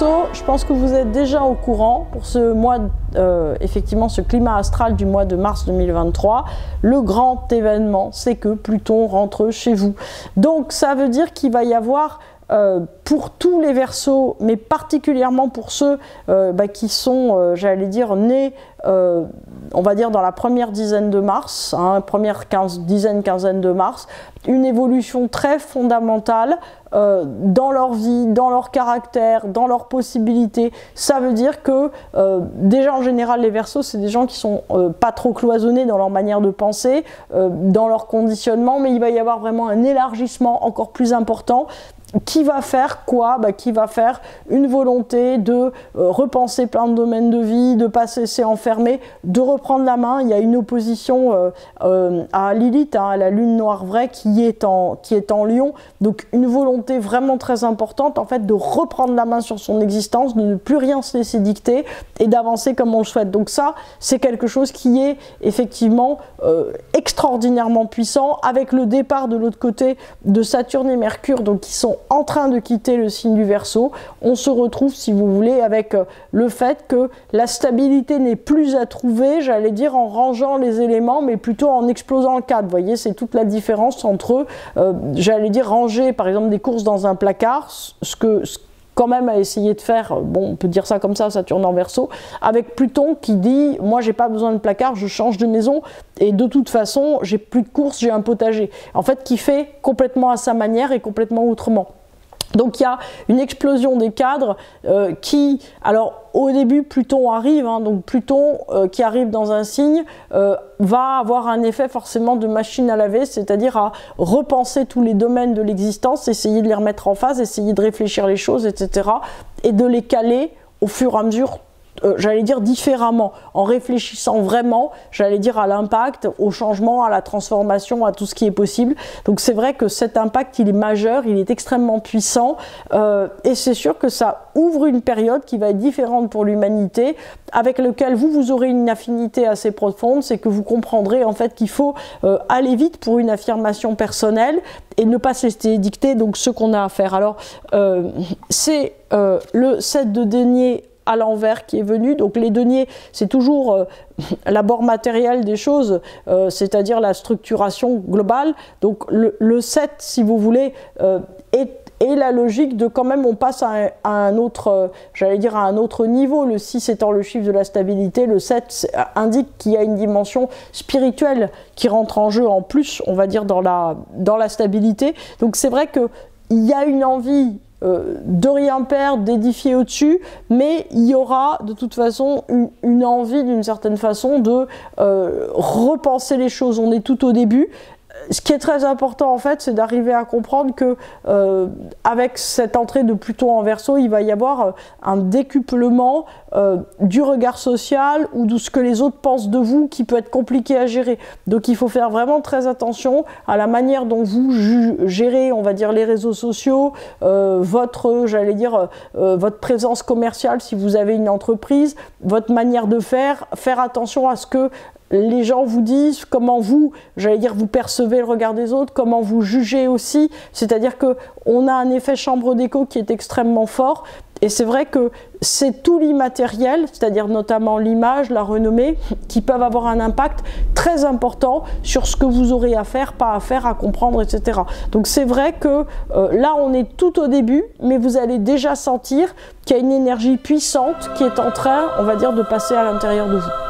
je pense que vous êtes déjà au courant pour ce mois, euh, effectivement, ce climat astral du mois de mars 2023. Le grand événement, c'est que Pluton rentre chez vous. Donc, ça veut dire qu'il va y avoir euh, pour tous les versos, mais particulièrement pour ceux euh, bah, qui sont, euh, j'allais dire, nés, on va dire, dans la première dizaine de mars, hein, première dizaine, quinzaine de mars, une évolution très fondamentale dans leur vie, dans leur caractère, dans leurs possibilités. Ça veut dire que, déjà en général, les versos, c'est des gens qui sont pas trop cloisonnés dans leur manière de penser, dans leur conditionnement, mais il va y avoir vraiment un élargissement encore plus important qui va faire quoi bah, Qui va faire une volonté de euh, repenser plein de domaines de vie, de pas se laisser enfermer, de reprendre la main. Il y a une opposition euh, euh, à Lilith, hein, à la lune noire vraie, qui est, en, qui est en Lion. Donc une volonté vraiment très importante, en fait, de reprendre la main sur son existence, de ne plus rien se laisser dicter et d'avancer comme on le souhaite. Donc ça, c'est quelque chose qui est effectivement extraordinairement puissant, avec le départ de l'autre côté de Saturne et Mercure, donc qui sont en train de quitter le signe du Verseau, on se retrouve, si vous voulez, avec euh, le fait que la stabilité n'est plus à trouver, j'allais dire, en rangeant les éléments, mais plutôt en explosant le cadre. Vous voyez, c'est toute la différence entre, euh, j'allais dire, ranger, par exemple, des courses dans un placard, ce que quand même à essayer de faire, bon, on peut dire ça comme ça, Saturne en verso, avec Pluton qui dit Moi, j'ai pas besoin de placard, je change de maison, et de toute façon, j'ai plus de courses, j'ai un potager. En fait, qui fait complètement à sa manière et complètement autrement. Donc il y a une explosion des cadres euh, qui, alors au début Pluton arrive, hein, donc Pluton euh, qui arrive dans un signe euh, va avoir un effet forcément de machine à laver, c'est-à-dire à repenser tous les domaines de l'existence, essayer de les remettre en phase, essayer de réfléchir les choses, etc. et de les caler au fur et à mesure euh, j'allais dire différemment, en réfléchissant vraiment, j'allais dire à l'impact, au changement, à la transformation, à tout ce qui est possible. Donc c'est vrai que cet impact, il est majeur, il est extrêmement puissant, euh, et c'est sûr que ça ouvre une période qui va être différente pour l'humanité, avec lequel vous, vous aurez une affinité assez profonde, c'est que vous comprendrez en fait qu'il faut euh, aller vite pour une affirmation personnelle et ne pas se laisser dicter donc ce qu'on a à faire. Alors c'est le set de denier à l'envers qui est venu. Donc les deniers, c'est toujours euh, l'abord matériel des choses, euh, c'est-à-dire la structuration globale. Donc le, 7, si vous voulez, euh, est la logique de quand même on passe à un, autre, j'allais dire à un autre niveau, le 6 étant le chiffre de la stabilité, le 7 indique qu'il y a une dimension spirituelle qui rentre en jeu en plus, on va dire, dans la, dans la stabilité. Donc c'est vrai qu'il y a une envie euh, de rien perdre, d'édifier au-dessus, mais il y aura de toute façon une, envie d'une certaine façon de euh, repenser les choses. On est tout au début ce qui est très important en fait, c'est d'arriver à comprendre que euh, avec cette entrée de Pluton en Verseau, il va y avoir euh, un décuplement euh, du regard social ou de ce que les autres pensent de vous, qui peut être compliqué à gérer. Donc il faut faire vraiment très attention à la manière dont vous gérez, on va dire, les réseaux sociaux, votre, j'allais dire, votre présence commerciale si vous avez une entreprise, votre manière de faire, faire attention à ce que les gens vous disent, comment vous, j'allais dire, vous percevez le regard des autres, comment vous jugez aussi. C'est-à-dire que on a un effet chambre d'écho qui est extrêmement fort. Et c'est vrai que c'est tout l'immatériel, c'est-à-dire notamment l'image, la renommée, qui peuvent avoir un impact très important sur ce que vous aurez à faire, pas à faire, à comprendre, etc. Donc c'est vrai que euh, là on est tout au début, mais vous allez déjà sentir qu'il y a une énergie puissante qui est en train, on va dire, de passer à l'intérieur de vous.